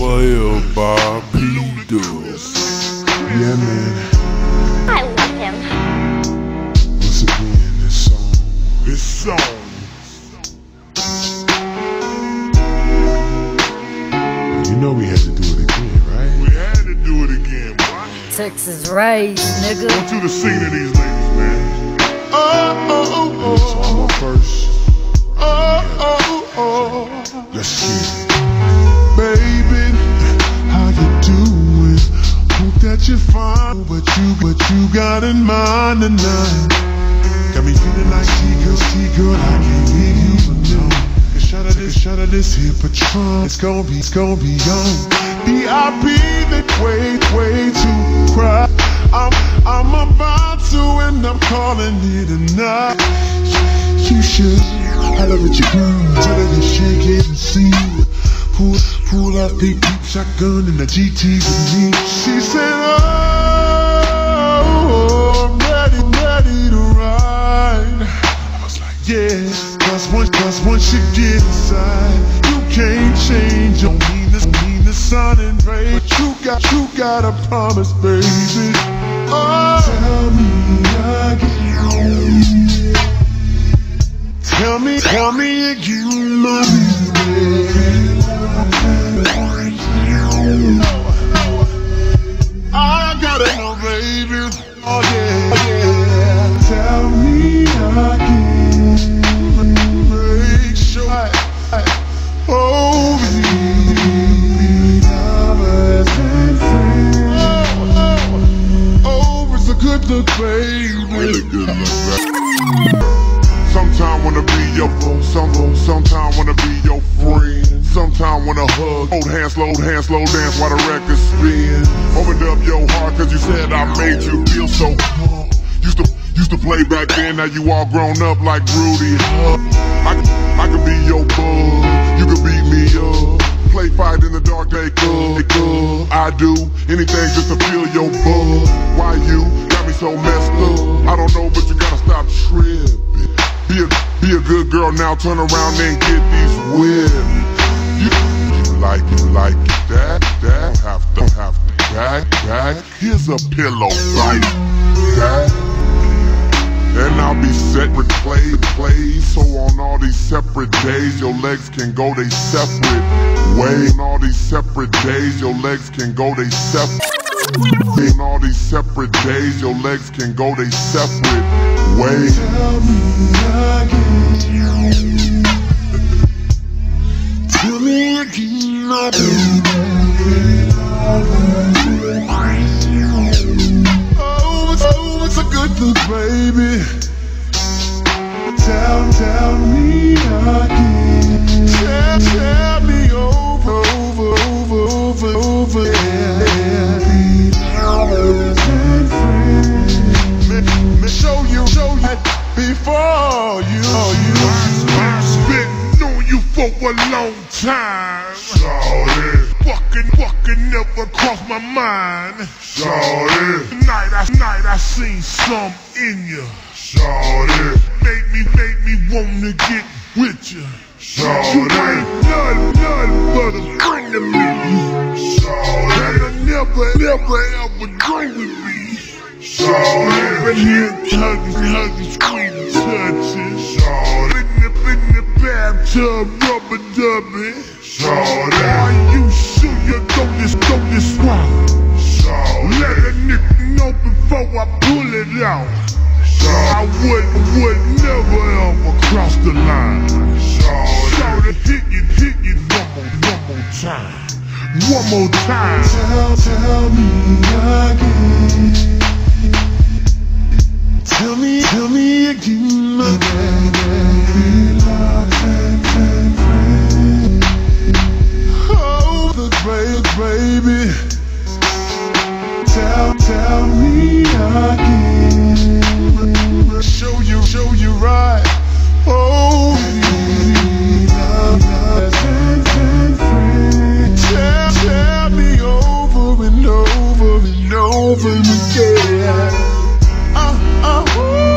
Well, Bobby Deuce. Yeah, man. I love him. Once again, this song. This song. You know we had to do it again, right? We had to do it again, boy. Texas raised, I nigga. want you to sing to these ladies, man. Oh, oh, oh, So I'm up first. T-girl, T-girl, I can't leave you alone. Take a this, shot this here Patron. It's gonna be, it's gonna be on. VIP, they wait, way to cry. I'm, I'm about to and I'm calling it a night. You should holler at your girl, tell her to shake it and see. Pull, pull out the deep shotgun and the GT with me. She said, Oh, Yeah, cause once, cause once you get inside, you can't change. Don't mean the, mean the sun and rain, but you got, you got a promise, baby. Oh, tell me again. Tell me, tell me you love me, baby. Oh, it's a good look, baby. Sometime wanna be your some sometime wanna be your friend. Sometime wanna hug, hold hands, slow hands, slow dance while the record spin. Opened up your heart cause you said I made you feel so calm. Used to used to play back then, now you all grown up like Rudy. I could, I could be your bug, you could beat me up. Play fight in the dark, they good, good. I do anything just to feel your bug. Why you me so messed up? I don't know, but you gotta stop tripping. Be a, be a good girl now, turn around and get these whips. You, you like, you like it, that, that, have to, have to, back, back. Here's a pillow, like that. And I'll be separate play, play. So on all these separate days, your legs can go they separate way. On all these separate days, your legs can go they separate. On all these separate days, your legs can go they separate ways. Tell me again. Tell me again, I Oh, it's, oh, it's a good look, baby. For a long time. Sorry. Fucking, fucking never crossed my mind. Sorry. Tonight I, tonight I seen some in you. Sorry. Make me, make me wanna get with you. Sorry. You ain't nothing, nothing but a friend to me. Sorry. And I never, never ever drink with me. Sorry. Here, hugging, hugging, squeezing, touching. The bathtub, rubber dubbing. Sorry. Are you sure you go this, go this route? Sorry. Let a nigga know before I pull it out. Sorry. I would, would never ever cross the line. Sorry. Sorry. Hit you, hit you one more, one more time. One more time. Tell, tell me. Yeah. Uh, uh,